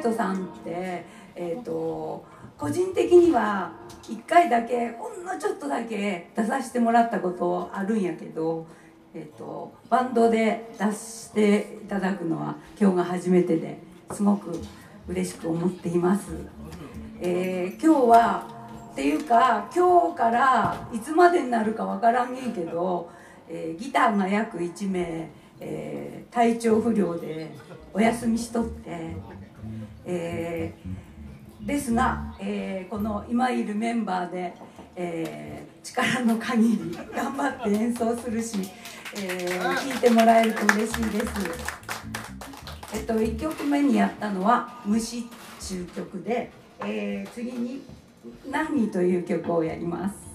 トさんってえっと個人的には1回だけほんのちょっとだけ出させてもらったことあるんやけどえっとバンドで出していただくのは今日が初めてですごく嬉しく思っています、えー、今日はっていうか今日からいつまでになるかわからんねんけどえー、ギターが約1名、えー、体調不良でお休みしとって、えー、ですが、えこの今いるメンバーで、え力の限り頑張って演奏するし、え聴いてもらえると嬉しいです。えっと、1曲目にやったのは「虫」っていう曲で、え次に「何」という曲をやります。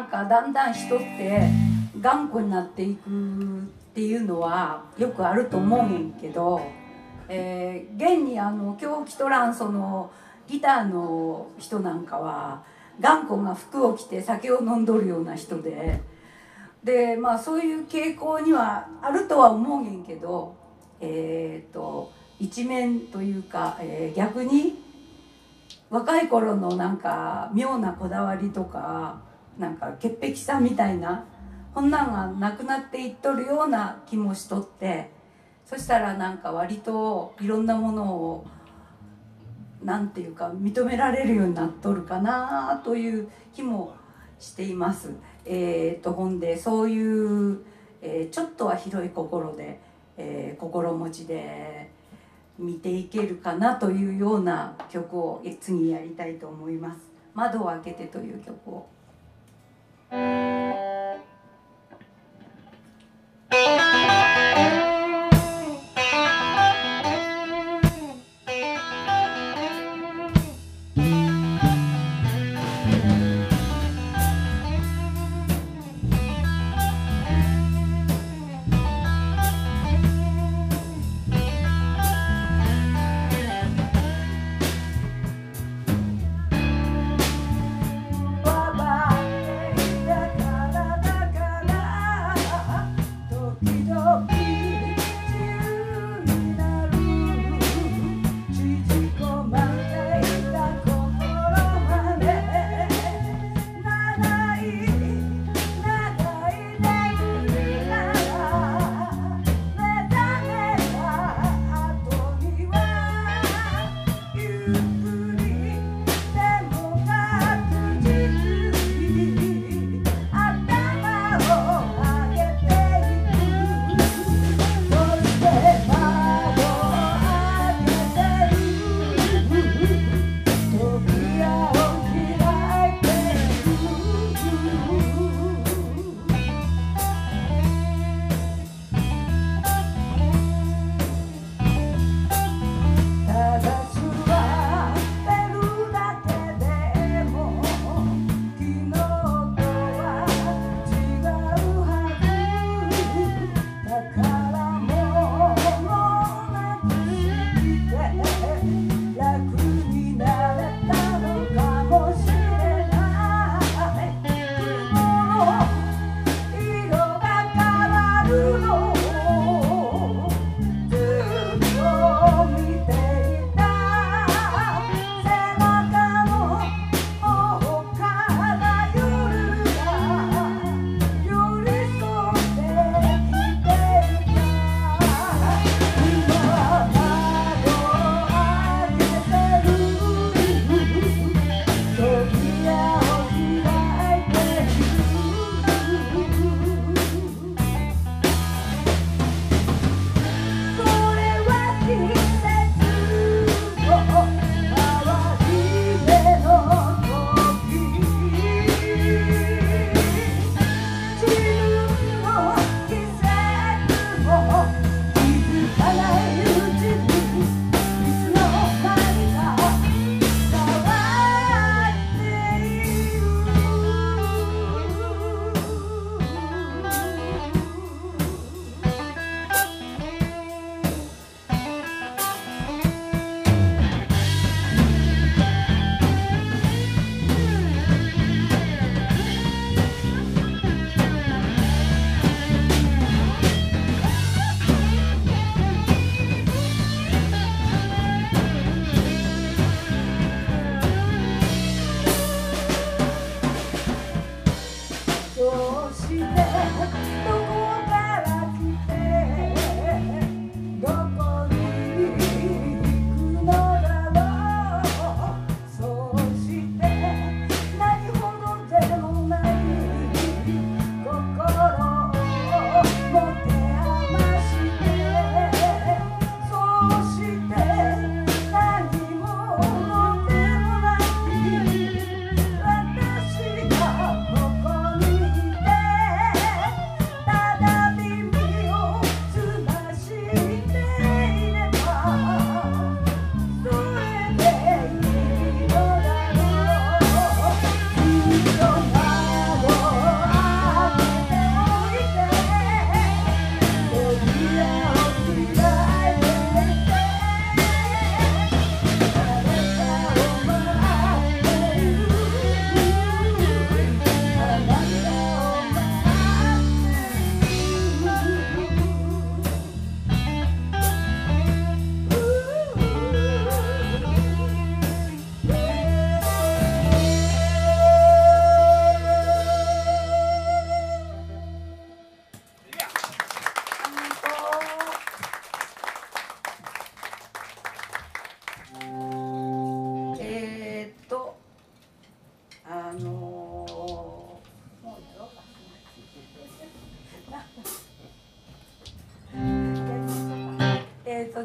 なんかだんだん人って頑固になっていくっていうのはよくあると思うんけど、えー、現にあの今日来とらんそのギターの人なんかは頑固が服を着て酒を飲んどるような人ででまあそういう傾向にはあるとは思うんけどえっ、ー、と一面というか、えー、逆に若い頃のなんか妙なこだわりとかなんか潔癖さみたいなこんなんがなくなっていっとるような気もしとってそしたらなんか割といろんなものをなんていうか認められるようになっとるかなという気もしています。えーと、ほんでそういう、えー、ちょっとは広い心で、えー、心持ちで見ていけるかなというような曲を次やりたいと思います。窓を開けてという曲を。Thank you.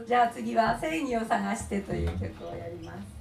じゃあ次は「正義を探して」という曲をやります。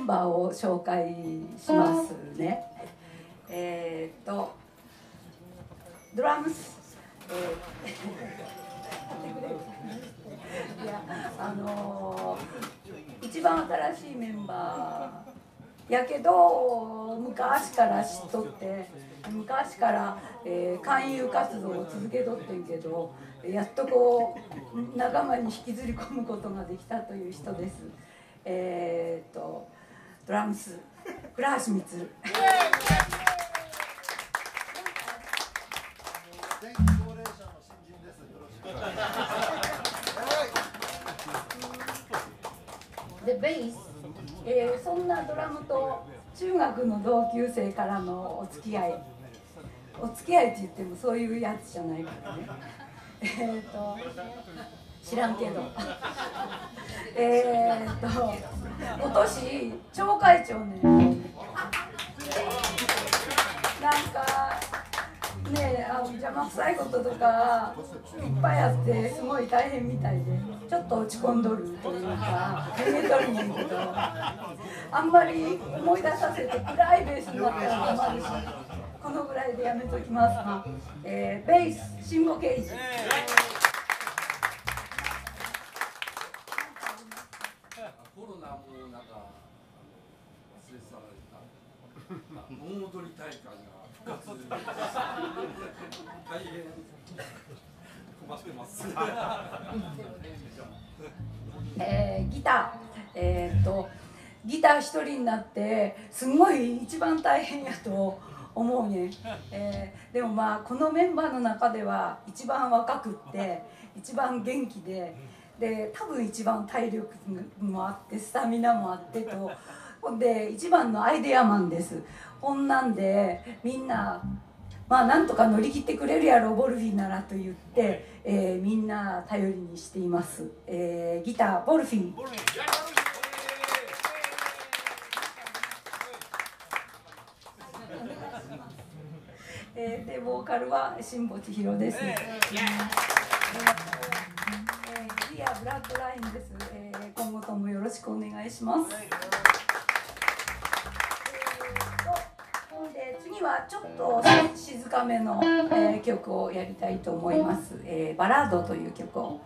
ンバーを紹介しますね。えー、っとドラムス、えー、いやあのー、一番新しいメンバーやけど昔から知っとって昔から、えー、勧誘活動を続けとってんけどやっとこう仲間に引きずり込むことができたという人です。えー、っとドラムス倉橋光。でベース、えー、そんなドラムと中学の同級生からのお付き合い。お付き合いって言ってもそういうやつじゃないからね。えっと。知らんけど。えっと今年町会長ね。なんかねあ邪魔くさいこととかいっぱいあってすごい大変みたいでちょっと落ち込んどるというか逃げとるんやけどあんまり思い出させて暗いベースになったら困るしこのぐらいでやめときます、えー、ベース慎吾刑事。盆踊り大会が復活大変困ってますえー、ギターえー、っとギター一人になってすごい一番大変やと思うね、えー、でもまあこのメンバーの中では一番若くって 一番元気でで多分一番体力もあってスタミナもあってと。ほんで一番のアイデアマンです。ほんなんでみんなまあなんとか乗り切ってくれるやろボルフィーならと言って、えー、みんな頼りにしています、えー、ギターボルフィーえー、でボーカルは辛坊千尋です、えーえー、リアブラッドラインです、えー、今後ともよろしくお願いします、次はちょっと静かめの、えー、曲をやりたいと思います、えー、バラードという曲を。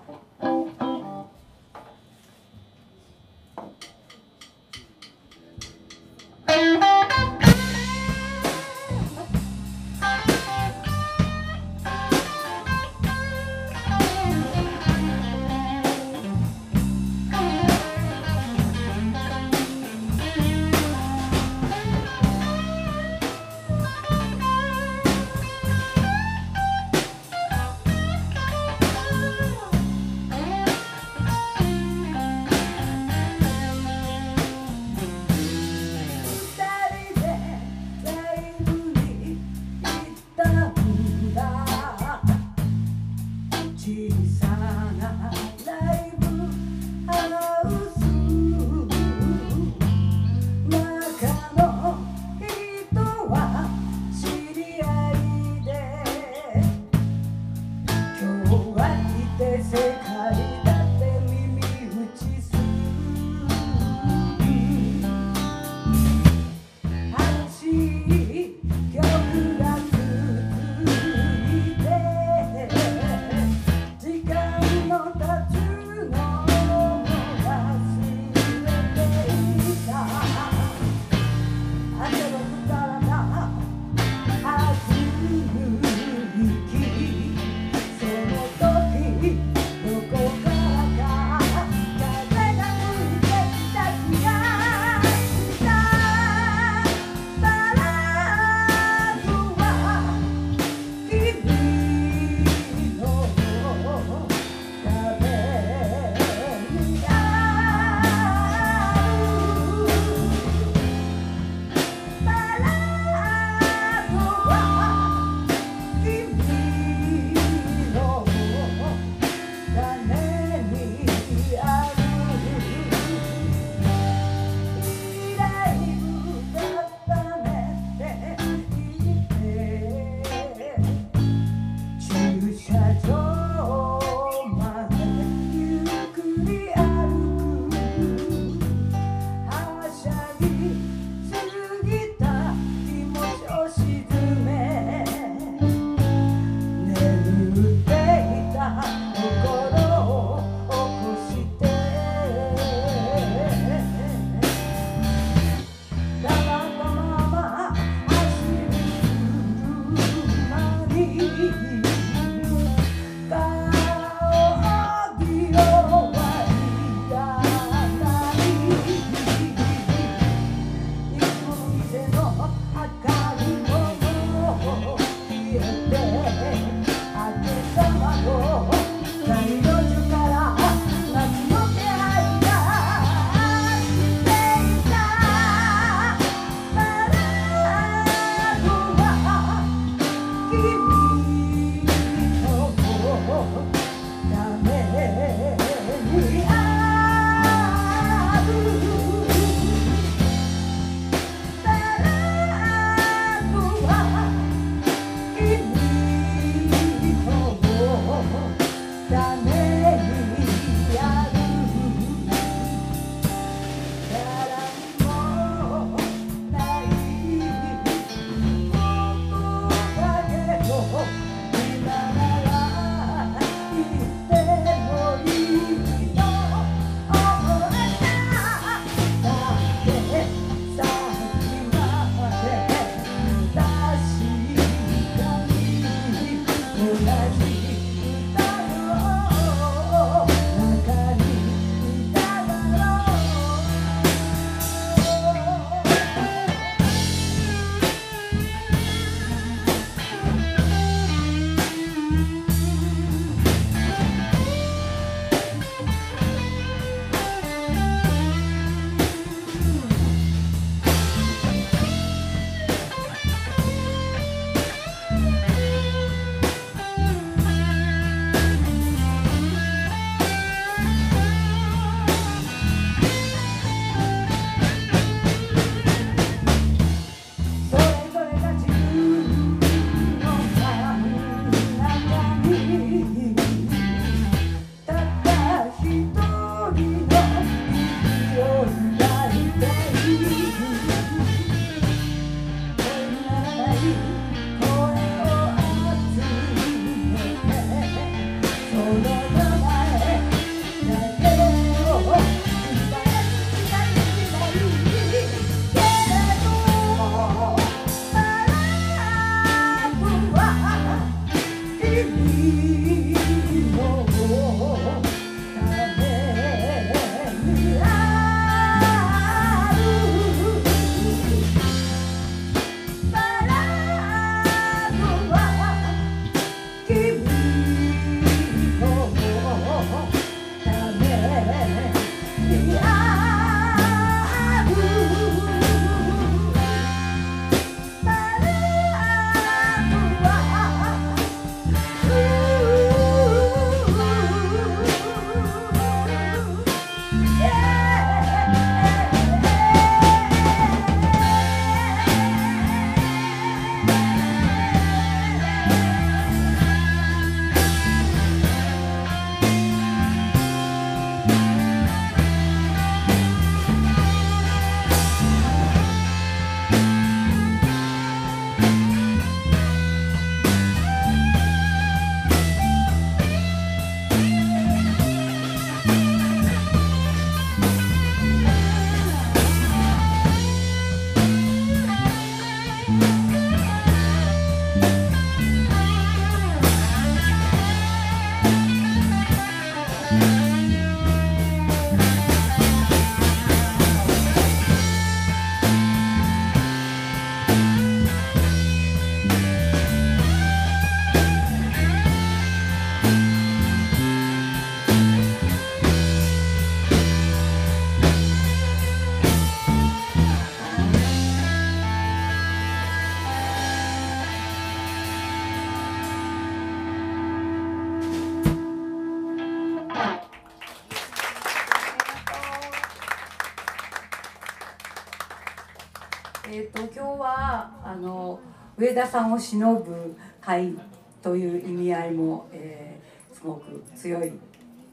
上田さんを忍ぶ会という意味合いも、えー、すごく強い、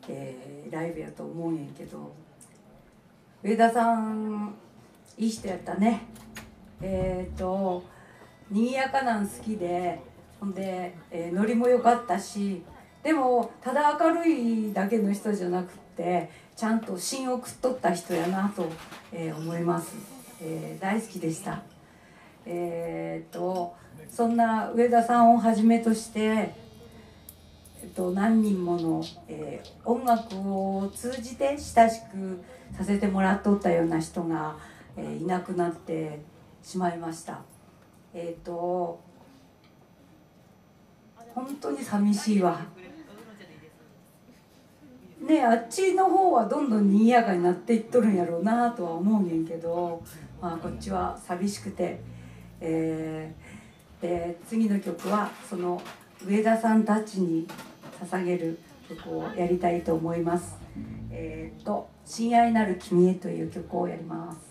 えー、ライブやと思うんやけど上田さんいい人やったねえっ、ー、と賑やかなん好きでほんで、えー、ノリも良かったしでもただ明るいだけの人じゃなくってちゃんと芯を食っとった人やなと、えー、思います。えー、大好きでした。えー、とそんな上田さんをはじめとして、えっと、何人もの、えー、音楽を通じて親しくさせてもらっとったような人が、えー、いなくなってしまいました。えっ、と本当に寂しいわ。ねあっちの方はどんどん賑やかになっていっとるんやろうなとは思うねんけどまあ、こっちは寂しくて、えー、で次の曲はその上田さんたちに捧げる曲をやりたいと思います。えー、っと「親愛なる君へ」という曲をやります。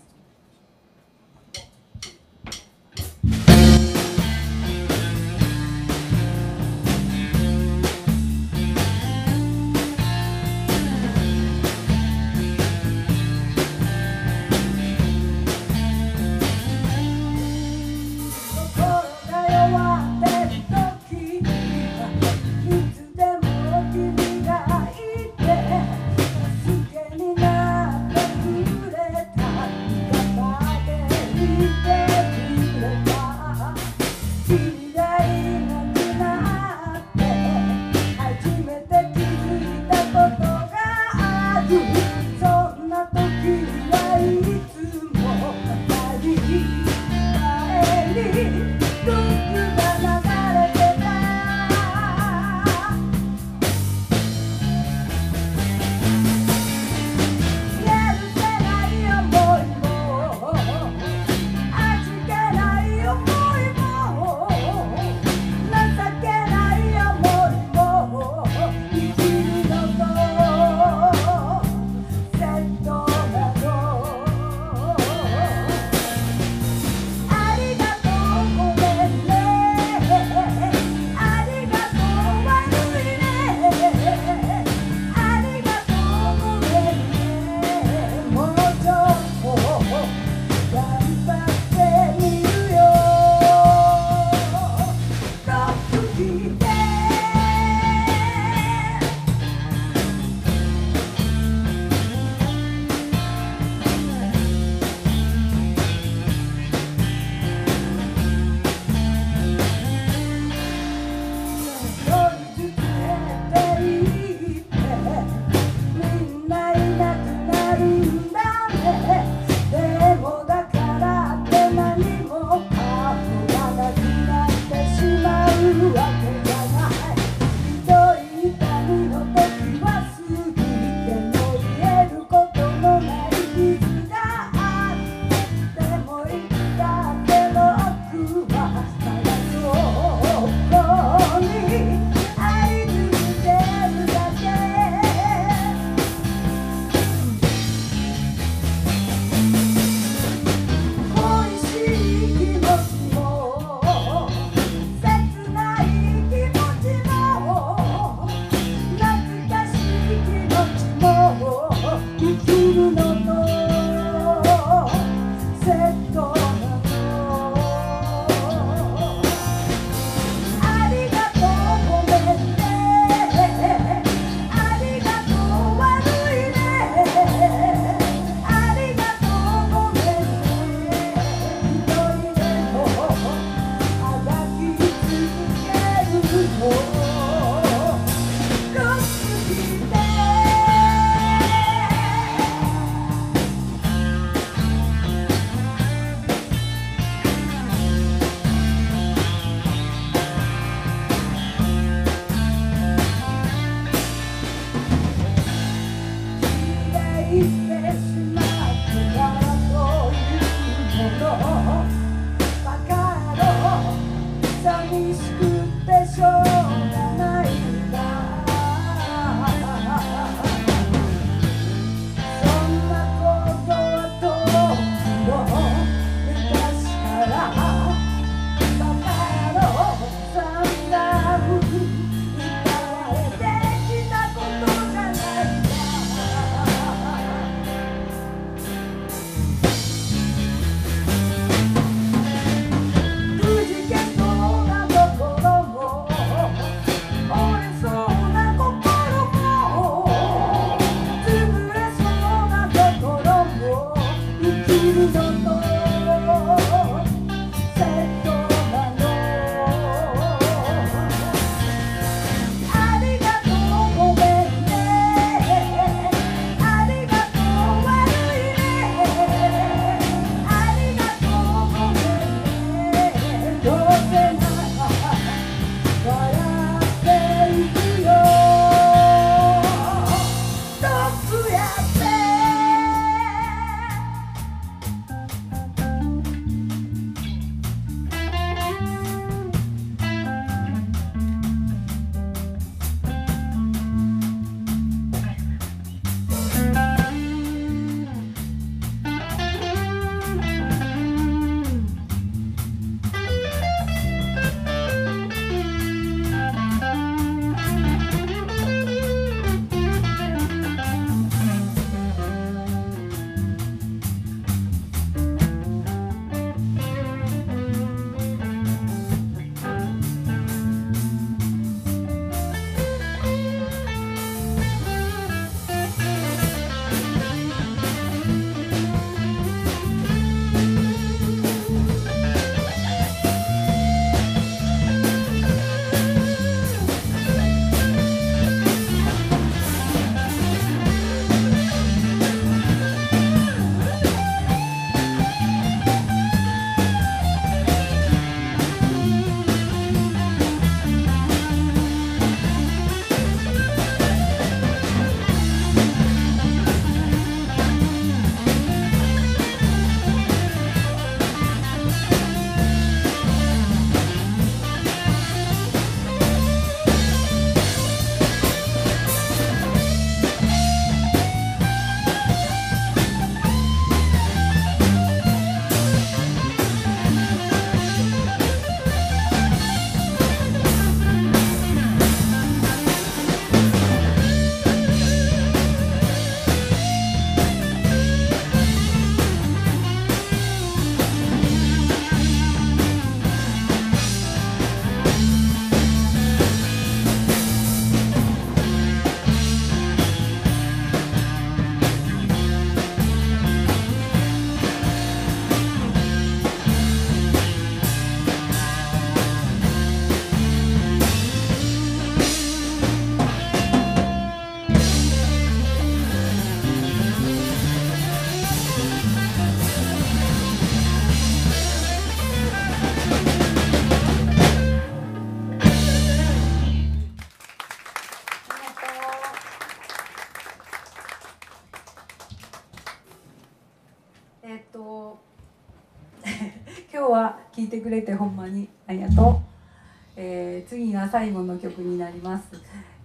最後の曲になります。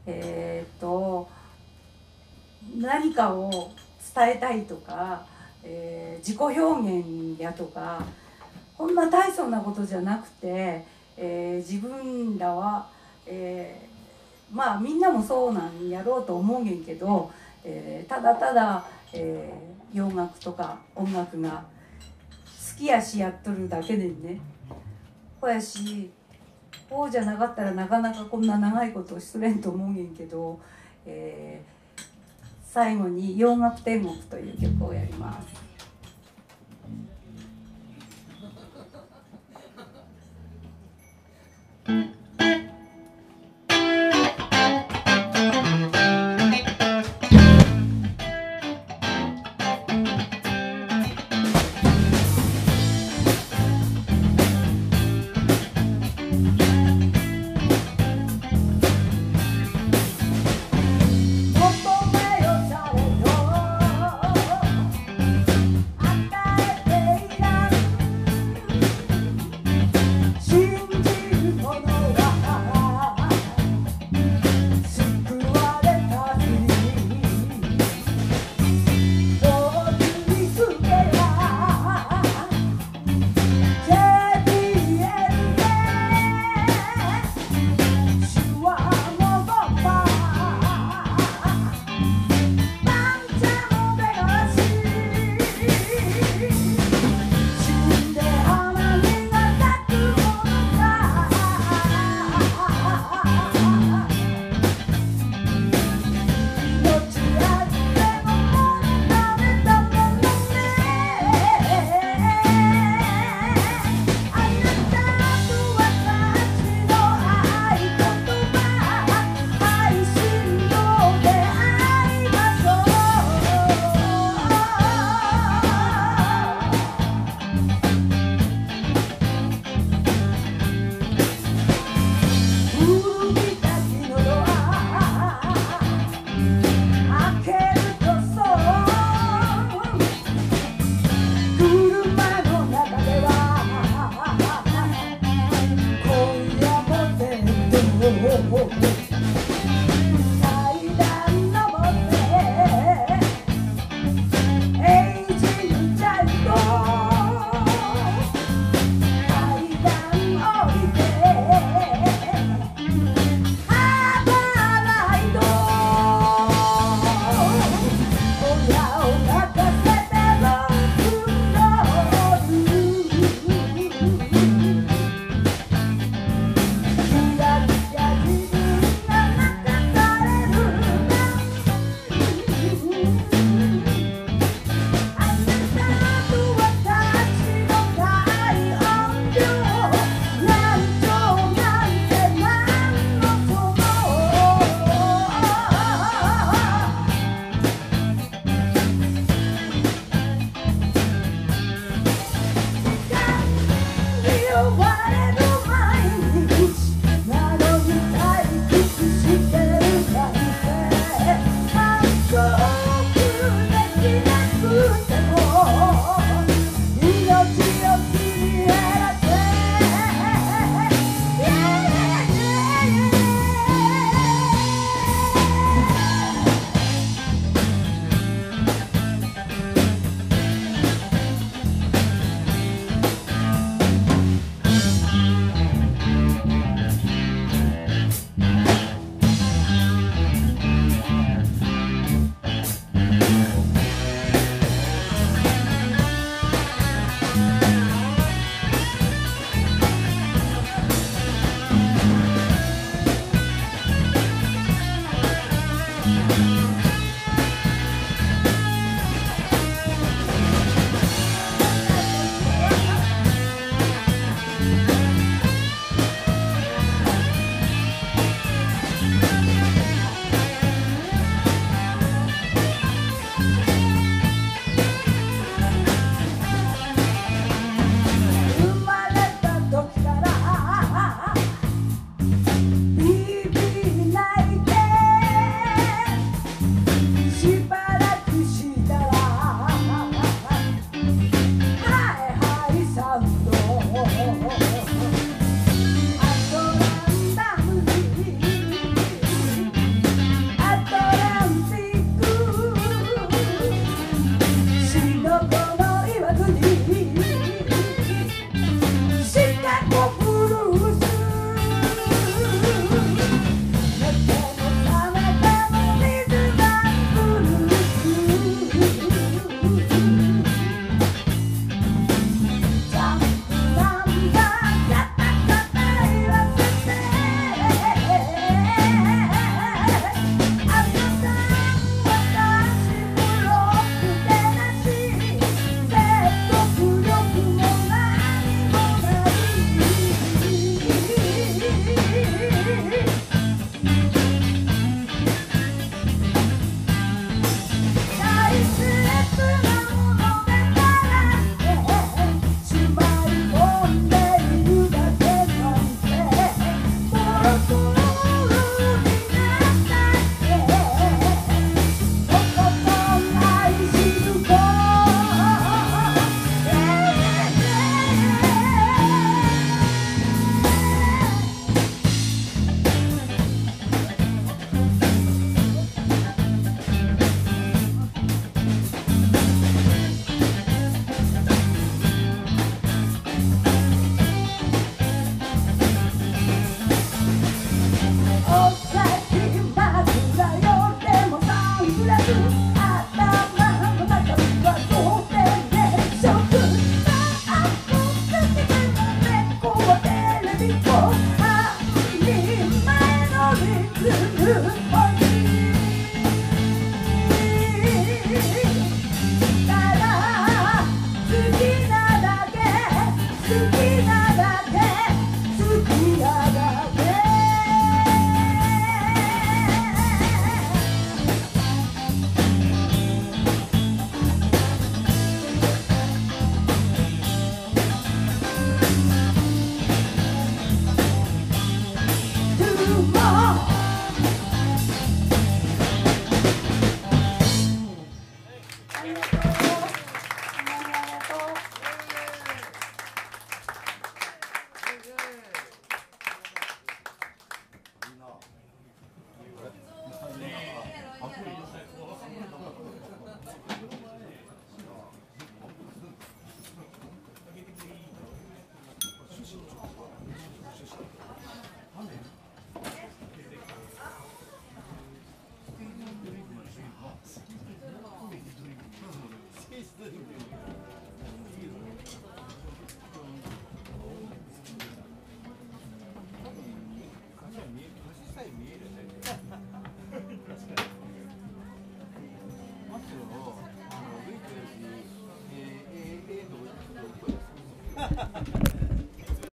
えー、っと何かを伝えたいとか、えー、自己表現やとかこんな大層なことじゃなくて、えー、自分らは、え、まあみんなもそうなんやろうと思うげんけど、え、ただただ、え、洋楽とか音楽が好きやしやっとるだけでね。ほやしこうじゃなかったらなかなかこんな長いことをしとれんと思うげんけど、えー、最後に「洋楽天国」という曲をやります。